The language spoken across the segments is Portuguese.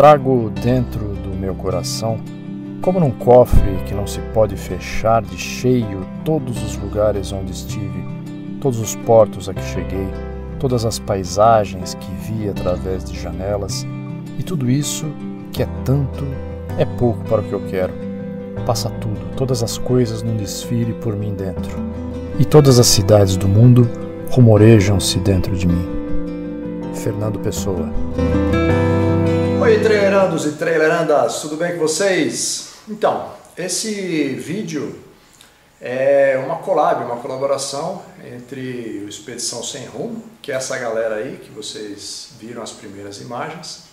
Trago dentro do meu coração, como num cofre que não se pode fechar de cheio, todos os lugares onde estive, todos os portos a que cheguei, todas as paisagens que vi através de janelas, e tudo isso que é tanto é pouco para o que eu quero. Passa tudo, todas as coisas num desfile por mim dentro. E todas as cidades do mundo rumorejam-se dentro de mim. Fernando Pessoa. Oi, trailerandos e trailerandas, tudo bem com vocês? Então, esse vídeo é uma collab, uma colaboração entre o Expedição Sem Rumo, que é essa galera aí que vocês viram as primeiras imagens,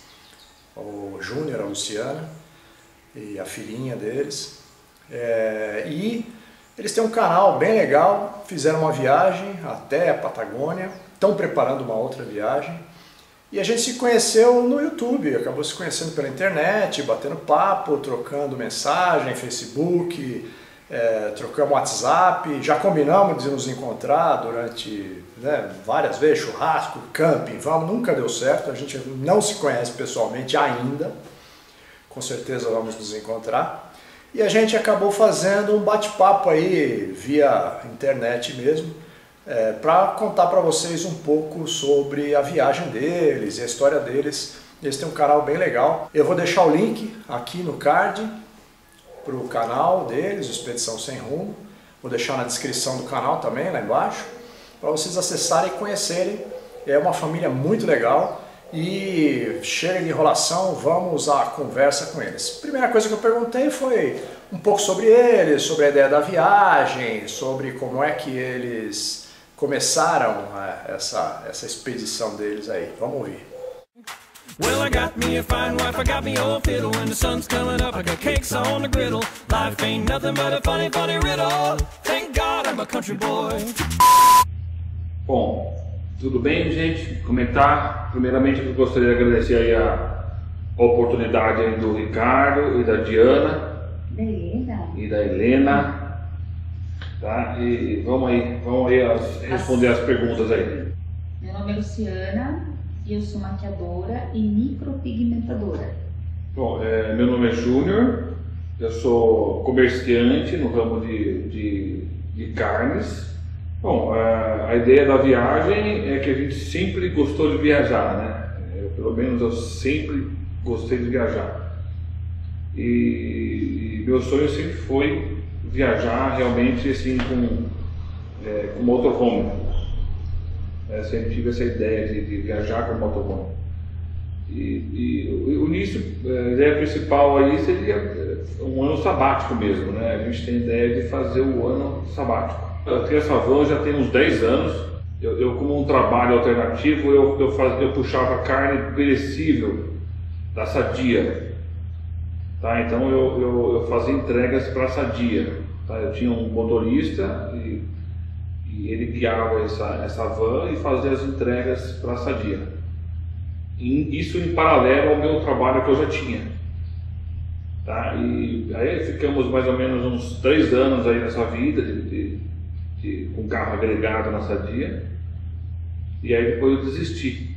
o Júnior, a Luciana e a filhinha deles. É, e eles têm um canal bem legal, fizeram uma viagem até a Patagônia, estão preparando uma outra viagem. E a gente se conheceu no YouTube, acabou se conhecendo pela internet, batendo papo, trocando mensagem, Facebook, é, trocamos WhatsApp, já combinamos de nos encontrar durante né, várias vezes, churrasco, camping, vamos, nunca deu certo, a gente não se conhece pessoalmente ainda, com certeza vamos nos encontrar. E a gente acabou fazendo um bate-papo aí via internet mesmo, é, para contar para vocês um pouco sobre a viagem deles e a história deles. Eles têm um canal bem legal. Eu vou deixar o link aqui no card para o canal deles, Expedição Sem Rumo. Vou deixar na descrição do canal também, lá embaixo, para vocês acessarem e conhecerem. É uma família muito legal e chega de enrolação, vamos à conversa com eles. Primeira coisa que eu perguntei foi um pouco sobre eles, sobre a ideia da viagem, sobre como é que eles começaram essa, essa expedição deles aí. Vamos ouvir. Well, I got me a fine wife, I got me old fiddle. When the sun's coming up, I got cakes on the griddle. Life ain't nothing but a funny, funny riddle. Thank God I'm a country boy. Bom, tudo bem, gente? Como é que tá? Primeiramente, eu gostaria de agradecer aí a oportunidade do Ricardo e da Diana. Beleza. E da Helena Tá? E vamos aí, vamos aí as, responder as perguntas aí. Meu nome é Luciana e eu sou maquiadora e micropigmentadora. Bom, é, meu nome é Júnior, eu sou comerciante no ramo de, de, de carnes. Bom, a, a, ideia da viagem é que a gente sempre gostou de viajar, né? Eu, pelo menos eu sempre gostei de viajar. E, e meu sonho sempre foi viajar realmente assim com, é, com motorhome. É, sempre tive essa ideia de, de viajar com motorhome. E, e o início, é, a ideia principal aí seria é, um ano sabático mesmo, né? A gente tem a ideia de fazer o ano sabático. Tenho essa van já tem uns 10 anos. Eu, eu como um trabalho alternativo, eu, eu, faz, eu puxava carne perecível da sadia Tá? Então eu, eu, eu fazia entregas para Sadia. Tá? Eu tinha um motorista e, e, ele guiava essa, essa van e fazia as entregas para Sadia. E isso em paralelo ao meu trabalho que eu já tinha. Tá? E aí ficamos mais ou menos uns três anos aí nessa vida de, de, de, com carro agregado na Sadia. E aí depois eu desisti.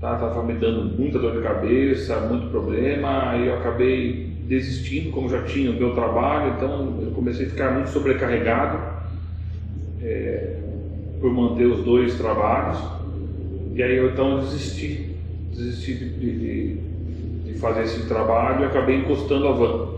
Tá? Tava me dando muita dor de cabeça, muito problema, aí eu acabei desistindo, como já tinha o meu trabalho, então eu comecei a ficar muito sobrecarregado é, por manter os dois trabalhos, e aí eu então desisti, desisti de, de, de fazer esse trabalho e acabei encostando a van.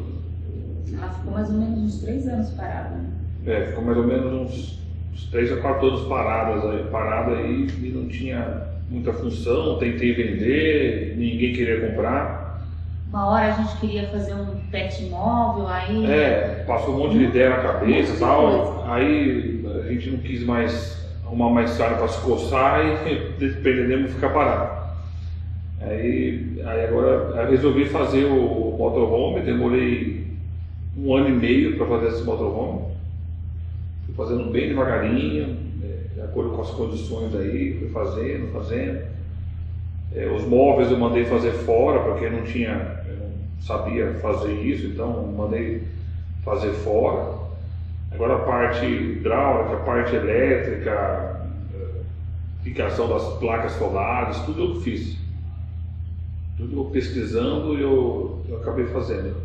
Ela ficou mais ou menos uns três anos parada, né? É, ficou mais ou menos uns, uns três a quatro anos paradas aí, parada aí e não tinha muita função, tentei vender, ninguém queria comprar. Uma hora a gente queria fazer um pet móvel, aí. É, passou um monte de ideia na cabeça e tal. Aí a gente não quis mais arrumar mais sábio para se coçar e dependemos ficar parado. Aí, aí agora resolvi fazer o motorhome, demorei um ano e meio para fazer esse motorhome. Fui fazendo bem devagarinho, é, de acordo com as condições aí, fui fazendo, fazendo. É, os móveis eu mandei fazer fora, porque não tinha sabia fazer isso, então mandei fazer fora. Agora a parte hidráulica, a parte elétrica, ligação das placas solares, tudo eu fiz. Tudo pesquisando eu, eu acabei fazendo.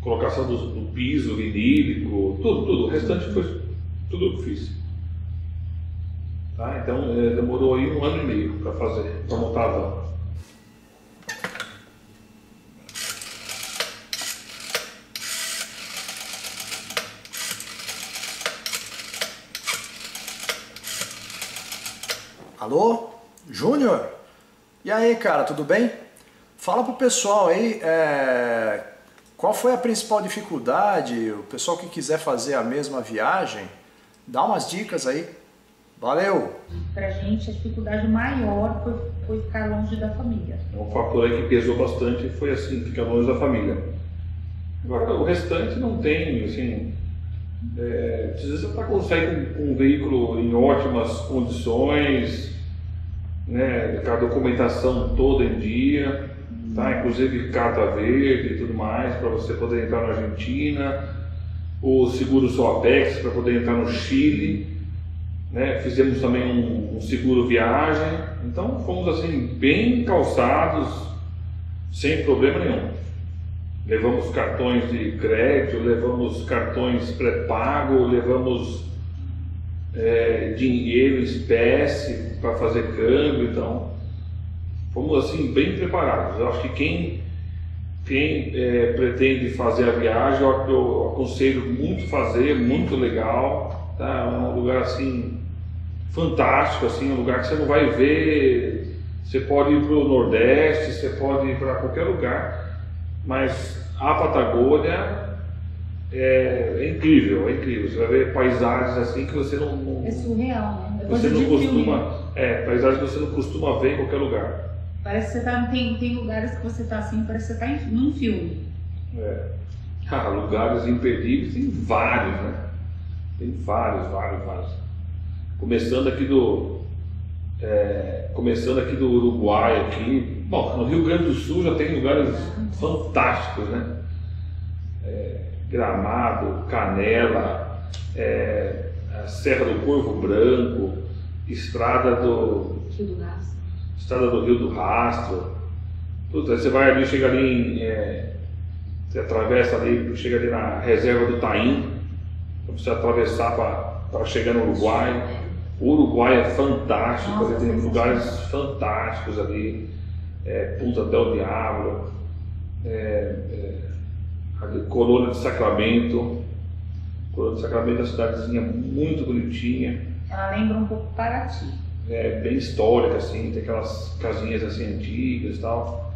Colocação do, do piso vinílico, tudo, tudo. O restante foi tudo que fiz. Tá? Então é, demorou aí um ano e meio para fazer, para montar a van. Alô? Júnior? E aí, cara, tudo bem? Fala pro pessoal aí, é... qual foi a principal dificuldade? O pessoal que quiser fazer a mesma viagem, dá umas dicas aí. Valeu! Pra gente, a dificuldade maior foi, foi ficar longe da família. É um fator aí que pesou bastante foi assim, ficar longe da família. Agora, o restante não tem, assim, é, estar com, sair com, com um veículo em ótimas condições, né, com a documentação toda em dia, tá? inclusive carta verde e tudo mais, para você poder entrar na Argentina, o seguro Soapex para poder entrar no Chile, né? fizemos também um, um, seguro viagem, então fomos assim bem calçados, sem problema nenhum. Levamos cartões de crédito, levamos cartões pré-pago, levamos é, dinheiro, espécie para fazer câmbio, então fomos assim bem preparados. Eu acho que quem, quem é, pretende fazer a viagem, eu, eu, aconselho muito fazer, muito legal, tá? É um lugar assim fantástico, assim, um lugar que você não vai ver. Você pode ir para o Nordeste, você pode ir para qualquer lugar, mas a Patagônia é, é, incrível, é incrível. Você vai ver paisagens assim que você não. não é surreal, né? É você não costuma. É, paisagens que você não costuma ver em qualquer lugar. Parece que você tá. Tem, tem lugares que você tá assim, parece que você tá em, num filme. É. Ah, lugares imperdíveis tem vários, né? Tem vários, vários, vários. Começando aqui do. É, começando aqui do Uruguai aqui. Bom, no Rio Grande do Sul já tem lugares fantásticos, né? É, Gramado, Canela, é, Serra do Corvo Branco, Estrada do Rio do Rastro. Estrada do Rio do Rastro. Aí você vai ali, chega ali em, é, você atravessa ali, chega ali na reserva do Taim, você atravessar para chegar no Uruguai. O Uruguai é fantástico, Nossa, tem lugares fantásticos ali, é, Punta del Diablo, é, é, Colônia de Sacramento. Colônia de Sacramento é uma cidadezinha muito bonitinha. Ela lembra um pouco Paraty. É bem histórica, assim, tem aquelas casinhas assim antigas e tal.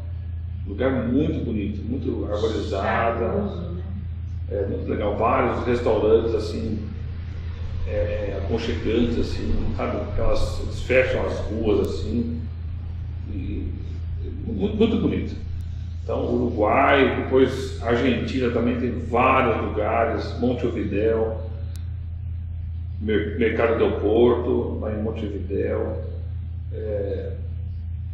Lugar muito bonito, muito arborizada. né? É muito legal. Vários restaurantes assim, é, aconchegantes, assim, sabe? Aquelas, eles fecham as ruas assim. E, muito, muito bonito. Então, Uruguai, depois Argentina também tem vários lugares, Montevidéu, Mercado del Porto, lá em Montevidéu. É,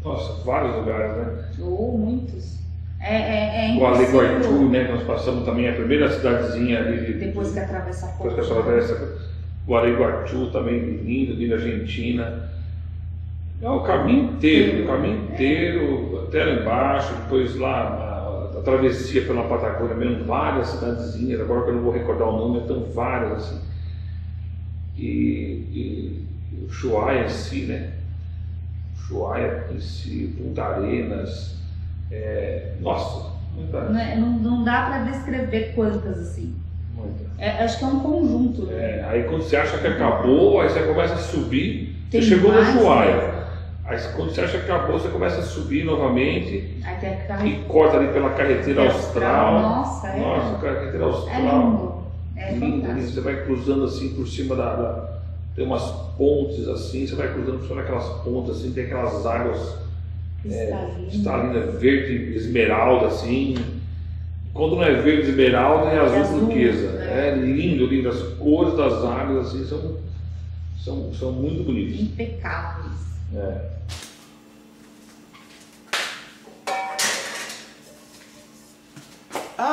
nossa, vários lugares, né? Oh, muitos. É, é, é Gualeguaychú, né? Nós passamos também a primeira cidadezinha ali. Depois que atravessa a Depois que atravessa Gualeguaychú também, lindo, lindo, Argentina. É o caminho inteiro, o caminho inteiro, até lá embaixo, depois lá a, a travessia pela Patagônia mesmo, várias cidadezinhas, agora que eu não vou recordar o nome, estão várias assim. E, e, o Chuaia em si, né? O Chuaia em si, Punta Arenas, é, nossa, é, não, não dá para descrever quantas assim. É, acho que é um conjunto. Né? É, aí quando você acha que acabou, aí você começa a subir, Tem você chegou no Chuaia. Aí quando você acha que acabou, você começa a subir novamente e corta ali pela carreteira austral. Nossa, é. Nossa, carreteira austral. É lindo. É lindo. Você vai cruzando assim por cima da, da, Tem umas pontes assim, você vai cruzando por cima daquelas pontes assim, tem aquelas águas é, verde esmeralda assim. Quando não é verde esmeralda é azul, azul turquesa. É. é lindo, lindo. As cores das águas assim são, são, são muito bonitas. Impecáveis. É.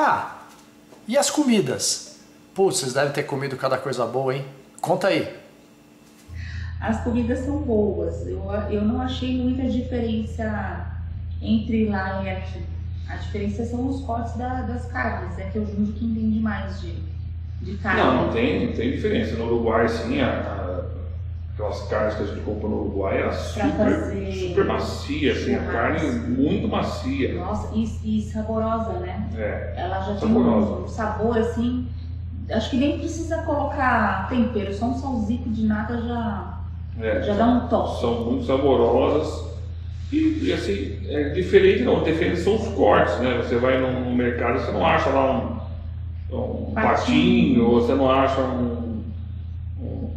Ah, e as comidas? Putz, vocês devem ter comido cada coisa boa, hein? Conta aí. As comidas são boas. Eu, eu não achei muita diferença entre lá e aqui? A diferença são os cortes da, das carnes, é que o Júnior que entende mais de, de carne. Não, não tem, não tem diferença. No Uruguai, sim, a, a, aquelas carnes que a gente compra no Uruguai, é super, super macia, assim, a carne muito macia. Nossa, e, e saborosa, né? É. Ela já Saborosa. tem um sabor assim. Acho que nem precisa colocar tempero, só um salzico de nata já, É. já dá um toque. são muito saborosas e, e, assim, é diferente não, diferente são os cortes, né? Você vai no, mercado, você não acha lá um, um Patinho. patinho, ou você não acha um- um-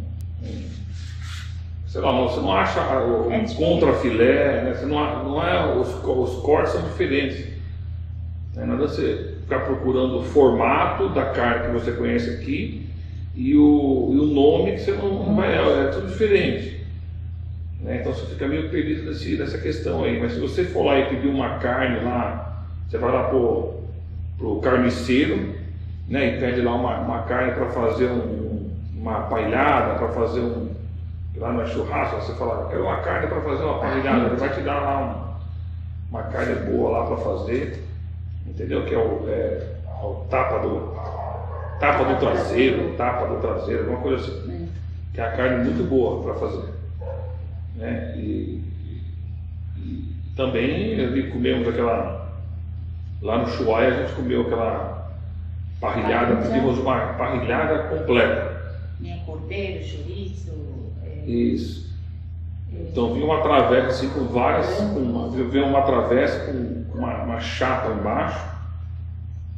sei lá, você não acha o- É contrafilé, né? Você não, não é, os, os cortes são diferentes. Não é nada você ficar procurando o formato da carne que você conhece aqui e o, e o nome que você não, não vai, é, é tudo diferente. Né? Então você fica meio perdido nesse, nessa questão aí. Mas se você for lá e pedir uma carne lá, você vai lá pro, pro carniceiro né? e pede lá uma, uma carne para fazer um- uma pailhada, para fazer um. Lá no churrasco, você fala, eu quero uma carne para fazer uma pailhada, ele vai te dar lá um- uma carne boa lá para fazer, entendeu? Que é o, é, é o tapa do tapa do traseiro, tapa do traseiro, alguma coisa assim. Que é a carne muito boa para fazer. Né? E, e também ali comemos aquela. Lá no Chuaia a gente comeu aquela parrilhada, Parrilha. pedimos uma parrilhada completa. Né? Cordeiro, chouriço, é, Isso. Então vinha uma travessa assim com várias, com uma, vinha uma travessa com com uma, uma chapa embaixo,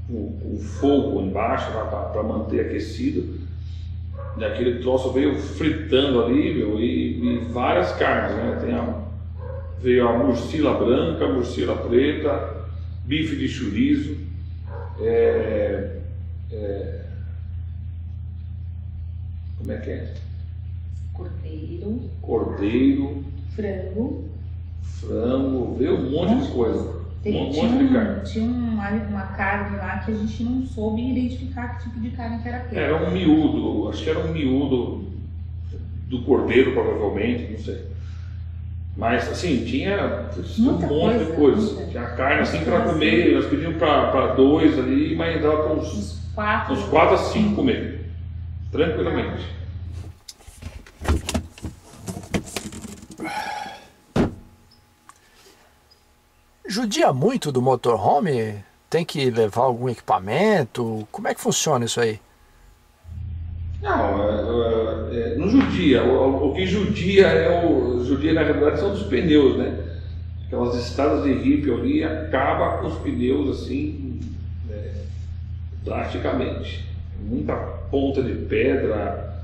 com, com fogo embaixo para manter aquecido. E aquele troço veio fritando ali, meu, e, e várias carnes, né? Tem a, veio a murcila branca, a murcila preta, bife de chorizo, é, é, como é que é? Cordeiro, Cordeiro, frango. frango, veio um monte de coisa. Tem, Um monte de carne. tinha uma, uma carne lá que a gente não soube identificar que tipo de carne que era aquele. Era um miúdo, acho que era um miúdo do cordeiro, provavelmente, não sei. Mas assim, tinha putz, um Muita monte de coisa, coisa. muita. Tinha carne assim Muita para coisa. comer, nós pedimos para dois ali, mas dava para uns, Uns quatro. uns quatro a cinco comer. Tranquilamente. Judia muito do motorhome? Tem que levar algum equipamento? Como é que funciona isso aí? Não, é, é, é, não judia. O, o que judia é o. Judia na realidade são os pneus, né? Aquelas estradas de rípio ali acaba os pneus assim é, drasticamente. Muita ponta de pedra,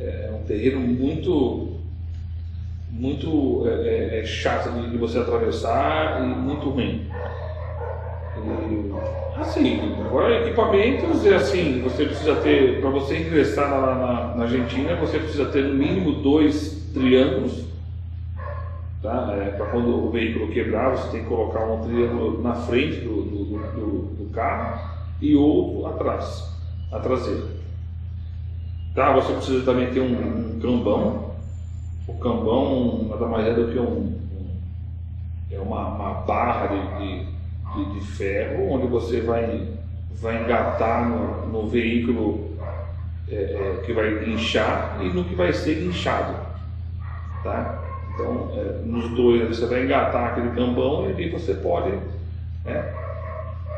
é um terreno muito muito é, é, é chato de, de você atravessar e muito ruim. E, assim, agora equipamentos é assim, você precisa ter, para você ingressar na, na, na Argentina, você precisa ter no mínimo dois triângulos, tá? para quando o veículo quebrar, você tem que colocar um triângulo na frente do, do, do- do- carro e outro atrás, na traseira. Tá? Você precisa também ter um, um cambão, o cambão nada mais é do que um, é uma, uma barra de, de, de- ferro onde você vai, vai engatar no, no veículo é, é, que vai guinchar e no que vai ser guinchado. Tá? Então, é, nos dois você vai engatar aquele cambão e ali você pode, né,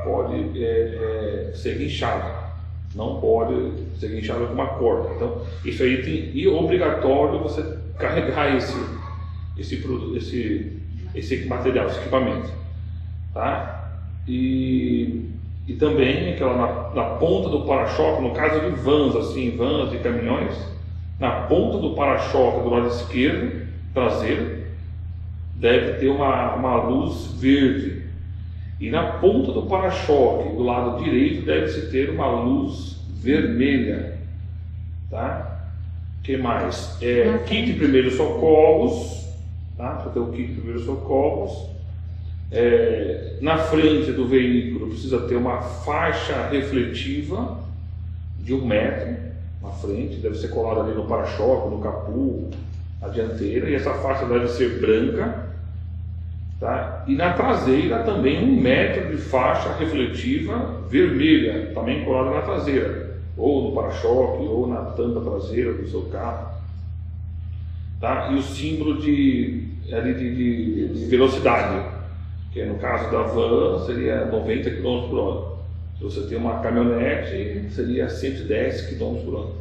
pode é, é, ser guinchado. Não pode ser guinchado com uma corda. Então, isso aí tem, e obrigatório você carregar esse, esse, esse, esse material, esse equipamento. Tá? E, e também aquela na, na ponta do para-choque, no caso de vans, assim, vans e caminhões, na ponta do para-choque do lado esquerdo, traseiro, deve ter uma, uma luz verde. E na ponta do para-choque do lado direito deve-se ter uma luz vermelha. Tá? Que mais? É, kit frente. primeiros socorros, tá? Ter o kit primeiros socorros. É, na frente do veículo precisa ter uma faixa refletiva de um metro na frente, deve ser colada ali no para-choque, no capô, na dianteira, e essa faixa deve ser branca, Tá? E na traseira também um metro de faixa refletiva vermelha, também colada na traseira, ou no para-choque, ou na tampa traseira do seu carro. Tá? E o símbolo de, de, de, de velocidade, que no caso da van seria 90 km por hora. Se você tem uma caminhonete, seria 110 km por hora.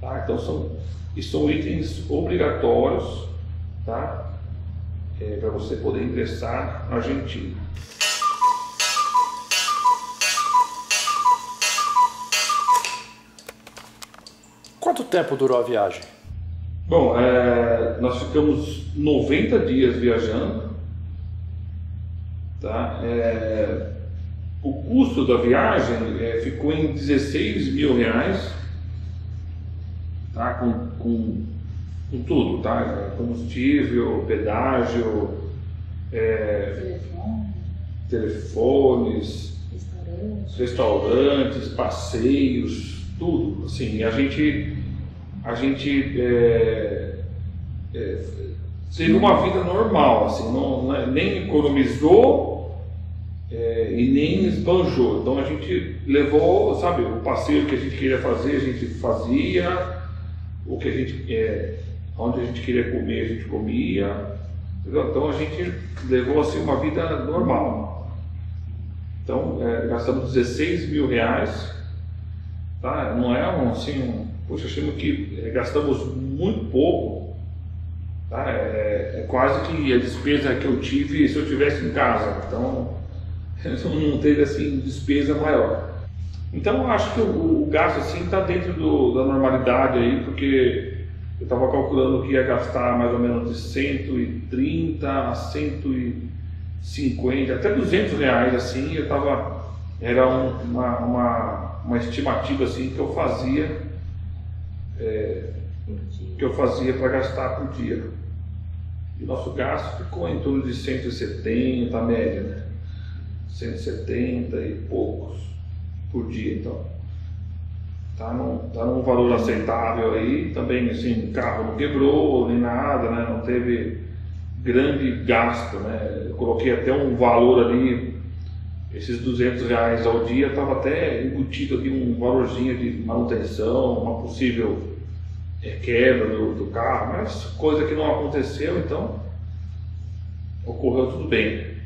Tá? Então são, são itens obrigatórios tá? é, para você poder ingressar na Argentina. Quanto tempo durou a viagem? Bom, é, nós ficamos 90 dias viajando. Tá? É, o custo da viagem é, ficou em 16 mil reais, tá? com, com com tudo, tá? Combustível, pedágio, é, telefones, restaurantes. restaurantes, passeios, tudo. Assim, a gente, a gente é, é, teve uma vida normal, assim, não, é- nem economizou é, e nem esbanjou. Então a gente levou, sabe, o passeio que a gente queria fazer, a gente fazia, o que a gente, é, onde a gente queria comer, a gente comia. entendeu? Então a gente levou assim uma vida normal. Então é, gastamos 16 mil reais, tá? Não é um assim, um, poxa, achamos que é, gastamos muito pouco, tá? É, é quase que a despesa que eu tive se eu tivesse em casa. Então não teve assim despesa maior. Então eu acho que o, o gasto assim está dentro do, da normalidade aí, porque eu estava calculando que ia gastar mais ou menos de 130 a 150, até 200 reais assim. Eu tava, era um- uma, uma, uma estimativa assim que eu fazia, é, que eu fazia para gastar por dia. E o nosso gasto ficou em torno de 170 a média, né? 170 e poucos por dia, então. Tá num, tá num valor aceitável aí, também assim, o carro não quebrou nem nada, né? Não teve grande gasto, né? Eu coloquei até um valor ali, esses 200 reais ao dia, estava até embutido ali um valorzinho de manutenção, uma possível eh, quebra do, do carro, mas coisa que não aconteceu, então ocorreu tudo bem.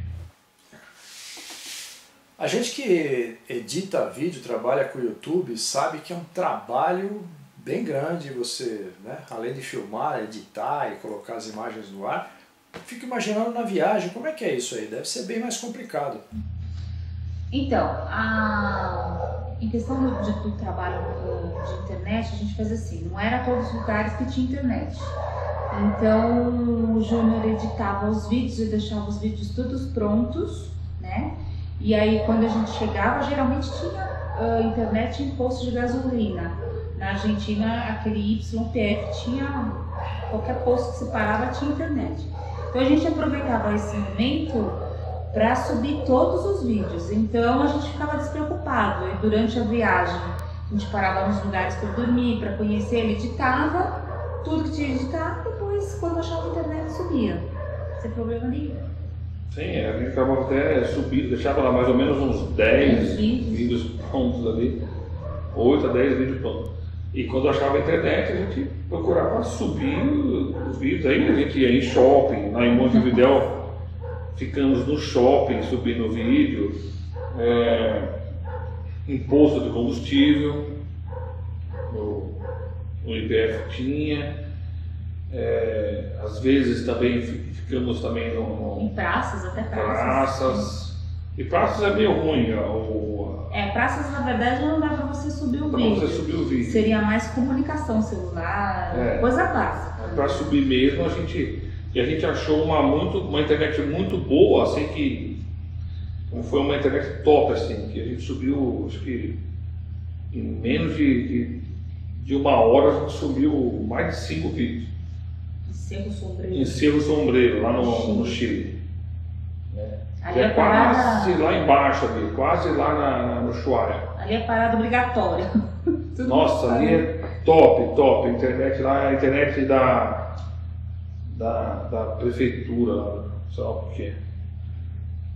A gente que edita vídeo, trabalha com o YouTube, sabe que é um trabalho bem grande você, né, além de filmar, editar e colocar as imagens no ar. Fico imaginando na viagem, como é que é isso aí? Deve ser bem mais complicado. Então, a... em questão do, de- do trabalho uh, de internet, a gente faz assim, não era todos os lugares que tinha internet. Então, o Júnior editava os vídeos e deixava os vídeos todos prontos, né? E aí, quando a gente chegava, geralmente tinha ah, internet em posto de gasolina. Na Argentina, aquele YPF tinha, qualquer posto que se parava tinha internet. Então, a gente aproveitava esse momento para subir todos os vídeos. Então a gente ficava despreocupado. E durante a viagem a gente parava nos lugares para dormir, para conhecer, ele editava tudo que tinha que editar, depois quando achava a internet subia. Sem problema nenhum. Sim, a gente acabava até subindo, deixava lá mais ou menos uns 10 vídeos. vídeos prontos ali, 8 a 10 vídeos prontos. E quando achava a internet, a gente procurava subir os vídeos. Aí a gente ia em shopping, lá em Montevidéu, ficamos no shopping subindo o vídeo, é, em posto de combustível, o, o IPF tinha. É, às vezes também fi- ficamos também no, no- Em praças, até praças. praças. E praças é meio ruim, o, É, praças na verdade não dá para você subir o para vídeo. você subir o vídeo. Seria mais comunicação celular, É. coisa básica. Para subir mesmo, a gente e a gente achou uma muito uma internet muito boa, assim que foi uma internet top assim, que a gente subiu, acho que em menos de, de, de uma hora a gente subiu mais de cinco vídeos Cerro Sombreiro. em Cerro Sombreiro, lá no, no Chile. Ali Que é é quase parada, lá embaixo ali, quase lá na, na- no Chuaia. ali é parada obrigatória. Nossa, ali é top, top. A internet lá a internet da, da, da prefeitura, lá, sei lá o que é.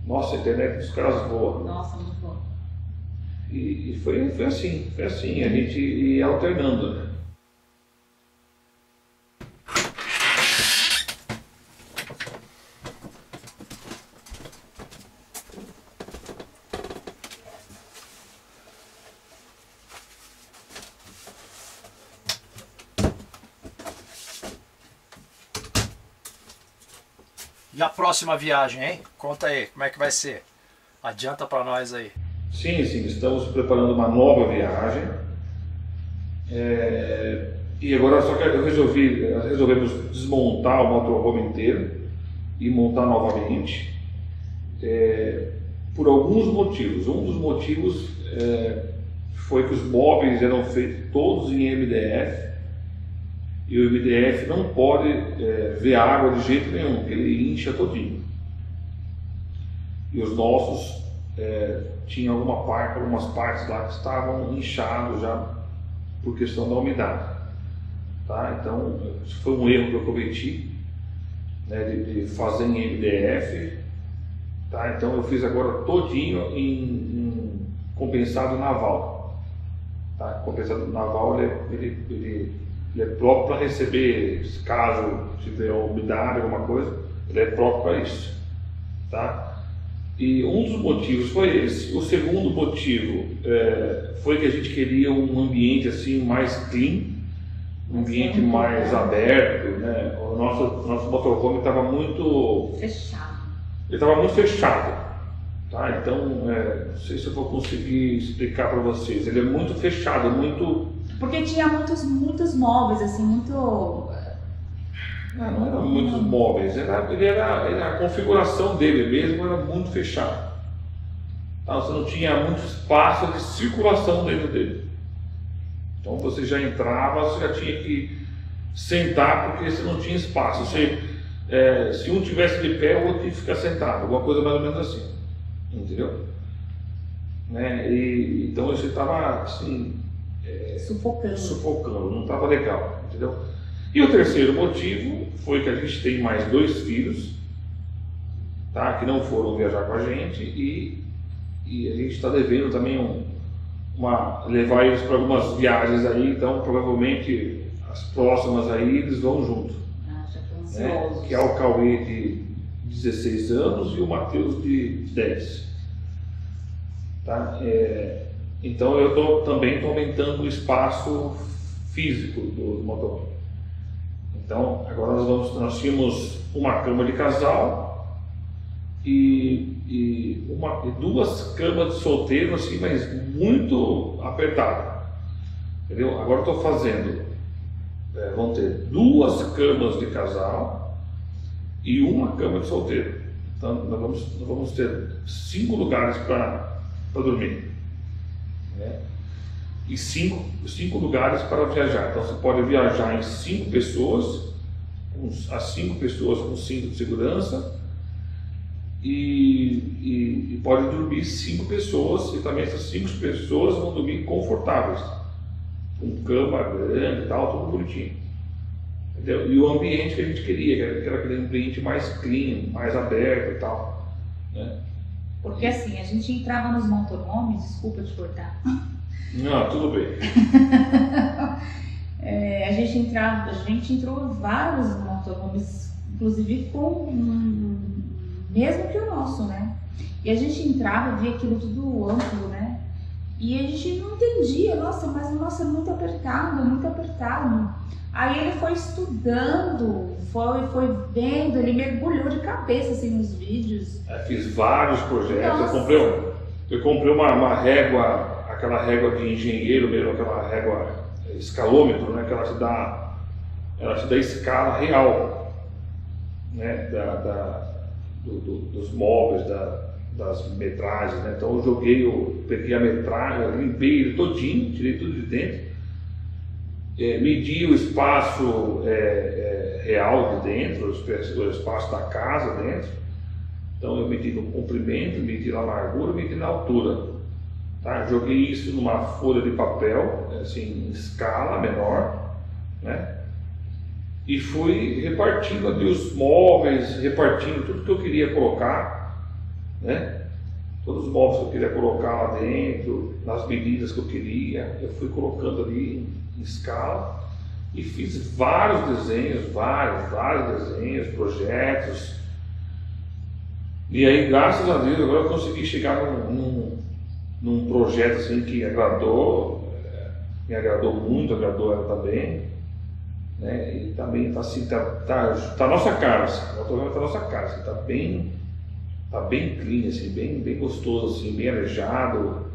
Nossa, a internet dos caras voa. Nossa, muito bom. E, e foi, foi assim, foi assim, a gente ia alternando, né? E a próxima viagem, hein? Conta aí, como é que vai ser? Adianta para nós aí. Sim, sim, estamos preparando uma nova viagem. É, e agora só que eu resolvi, resolvemos desmontar o motorhome inteiro e montar novamente. É, por alguns motivos. Um dos motivos é, foi que os móveis eram feitos todos em MDF e o MDF não pode é, ver água de jeito nenhum, ele incha todinho. E os nossos é, tinham alguma parte, algumas partes lá que estavam inchados já por questão da umidade. Tá? Então, isso foi um erro que eu cometi, né, de, de, fazer em MDF. Tá? Então, eu fiz agora todinho em, em compensado naval. Tá? Compensado naval, ele, ele, ele ele é próprio para receber, caso tiver umidade, alguma coisa, ele é próprio para isso. Tá? E um dos motivos foi esse. O segundo motivo é, foi que a gente queria um ambiente assim mais clean, um ambiente mais aberto. Né? O nosso, nosso motorhome estava muito. Fechado. Ele estava muito fechado. Tá? Então, é, não sei se eu vou conseguir explicar para vocês. Ele é muito fechado, muito porque tinha muitos, muitos móveis, assim, muito. Não, não eram muitos móveis, era, ele era, era, a configuração dele mesmo era muito fechada. Então, você não tinha muito espaço de circulação dentro dele. Então você já entrava, você já tinha que sentar porque você não tinha espaço. Você, é, se um tivesse de pé, o outro tinha que ficar sentado, alguma coisa mais ou menos assim. Entendeu? Né? E, então você estava assim, é, sufocando. Sufocando, não estava legal, entendeu? E o terceiro motivo foi que a gente tem mais dois filhos, tá? Que não foram viajar com a gente e, e a gente está devendo também um, uma, levar eles para algumas viagens aí, então provavelmente as próximas aí eles vão junto. Ah, já né? Que é o Cauê de 16 anos e o Matheus de 10. Tá? É, então eu tô, também estou aumentando o espaço físico do motorhome. Então agora nós, vamos, nós tínhamos uma cama de casal e, e, uma, e duas camas de solteiro, assim, mas muito apertado. Entendeu? Agora estou fazendo, é, vão ter duas camas de casal e uma cama de solteiro. Então nós vamos, nós vamos ter cinco lugares para dormir né? e cinco, cinco lugares para viajar. Então você pode viajar em cinco pessoas, as cinco pessoas com cinto de segurança, e, e, e, pode dormir cinco pessoas, e também essas cinco pessoas vão dormir confortáveis, com cama grande e tal, tudo bonitinho. Entendeu? E o ambiente que a gente queria, que era aquele ambiente mais clean, mais aberto e tal. Né? Porque assim, a gente entrava nos motorhomes, desculpa te cortar. Não, tudo bem. é, a gente entrava, a gente entrou vários motorhomes, inclusive com mesmo que o nosso, né? E a gente entrava, via aquilo tudo amplo, né? E a gente não entendia, nossa, mas nossa, é muito apertado, muito apertado. Aí ele foi estudando, foi, foi vendo, ele mergulhou de cabeça assim nos vídeos. É, fiz vários projetos. Eu comprei, um, eu comprei uma, uma régua, aquela régua de engenheiro mesmo, aquela régua escalômetro, né? Que ela te dá, ela te dá escala real, né? Da, da do, do, dos móveis, da, das metragens, né? Então eu joguei, eu peguei a metragem, limpei ele todinho, tirei tudo de dentro é, medir o espaço é, é, real de dentro, o espaço da casa dentro. Então eu medi no comprimento, medi na largura, medi na altura. Tá? Joguei isso numa folha de papel, assim, em escala menor, né? E fui repartindo ali os móveis, repartindo tudo que eu queria colocar. Né? Todos os móveis que eu queria colocar lá dentro, nas medidas que eu queria, eu fui colocando ali em escala e fiz vários desenhos, vários, vários desenhos, projetos. E aí, graças a Deus, agora eu consegui chegar num, num, projeto assim que agradou, eh, me agradou muito, agradou ela também. Né? E também está assim, tá, tá, tá nossa cara, assim, o automóvel tá nossa cara, assim, tá bem, tá bem clean, assim, bem, bem gostoso, assim, bem arejado,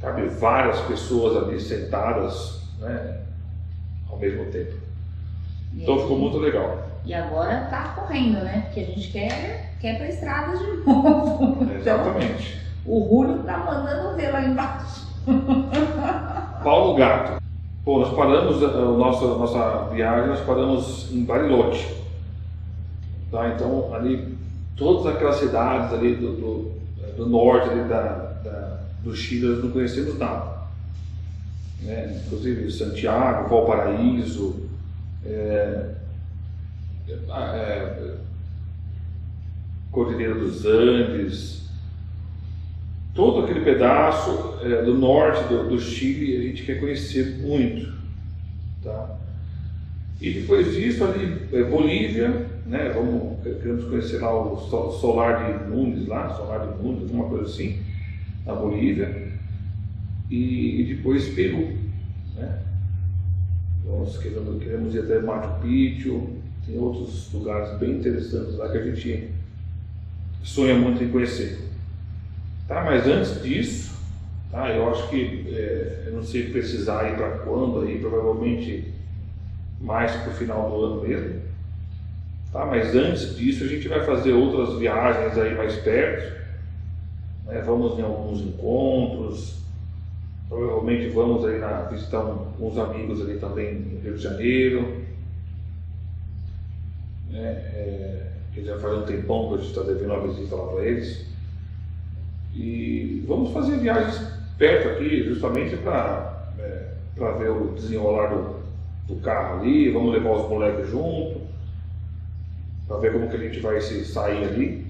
cabe várias pessoas ali sentadas, né? ao mesmo tempo. E então aí, ficou muito legal. E agora tá correndo, né? Porque a gente quer, quer para estrada de novo. Exatamente. Então, o Rúlio tá mandando ver lá embaixo. Paulo Gato. Pô, nós paramos, a eh, nossa, nossa viagem, nós paramos em Bariloche. Tá? Então, ali, todas aquelas cidades ali do, do, do norte ali da, da, do Chile, nós não conhecemos nada né? inclusive Santiago, Valparaíso, é, é, Cordilheira dos Andes, todo aquele pedaço é, do norte do, do, Chile a gente quer conhecer muito. Tá? E depois disso ali, é, Bolívia, né? Vamos, queremos conhecer lá o Solar de Nunes, lá, Solar de Nunes, alguma coisa assim, na Bolívia e, e depois Peru. Né? Nós queremos, queremos ir até Machu Picchu, tem outros lugares bem interessantes lá que a gente sonha muito em conhecer. Tá, mas antes disso, tá, eu acho que, é, eu não sei precisar ir para quando, aí, provavelmente mais para o final do ano mesmo. Tá, mas antes disso a gente vai fazer outras viagens aí mais perto. Né, vamos em alguns encontros, Provavelmente vamos aí na, visitar uns amigos ali também no Rio de Janeiro. Né? É, que já faz um tempão que a gente está devendo uma visita lá para eles. E vamos fazer viagens perto aqui, justamente para é, ver o desenrolar do, do carro ali. Vamos levar os moleques junto, para ver como que a gente vai se sair ali.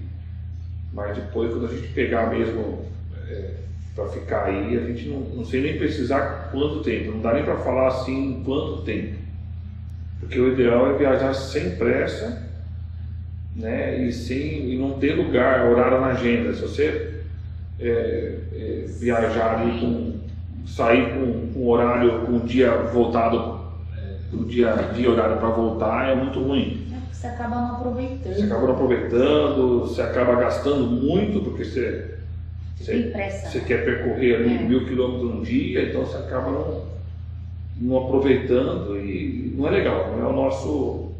Mas depois, quando a gente pegar mesmo é, para ficar aí, a gente não, não sei nem precisar quanto tempo, não dá nem para falar assim quanto tempo. Porque o ideal é viajar sem pressa, né, e sem e não ter lugar, horário na agenda. Se você é, é, viajar ali com sair com, com horário, com o dia voltado, é, o dia, dia horário para voltar é muito ruim. Você acaba não aproveitando. Você acaba não aproveitando, você acaba gastando muito porque você você, você quer percorrer ali é. mil quilômetros num dia, então você acaba não, não aproveitando e não é legal, não é o nosso,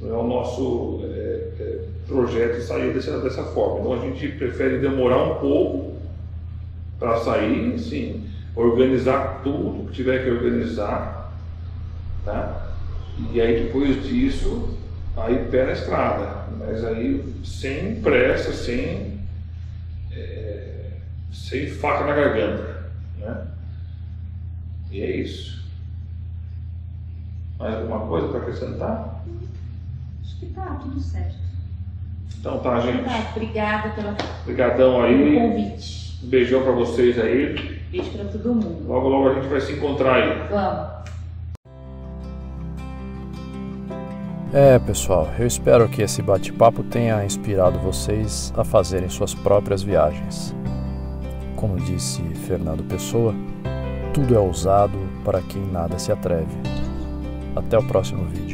não é o nosso é, é, projeto sair dessa, dessa forma. Então a gente prefere demorar um pouco para sair, sim, organizar tudo que tiver que organizar, tá? E aí depois disso, aí pé na estrada, mas aí sem pressa, sem é, sem faca na garganta. Né? E é isso. Mais alguma coisa para acrescentar? Acho que tá tudo certo. Então tá, gente. Tá, obrigada pela, Obrigadão aí. pelo convite. Um beijão para vocês aí. Beijo para todo mundo. Logo, logo a gente vai se encontrar aí. Vamos. É, pessoal, eu espero que esse bate-papo tenha inspirado vocês a fazerem suas próprias viagens. Como disse Fernando Pessoa, tudo é ousado para quem nada se atreve. Até o próximo vídeo.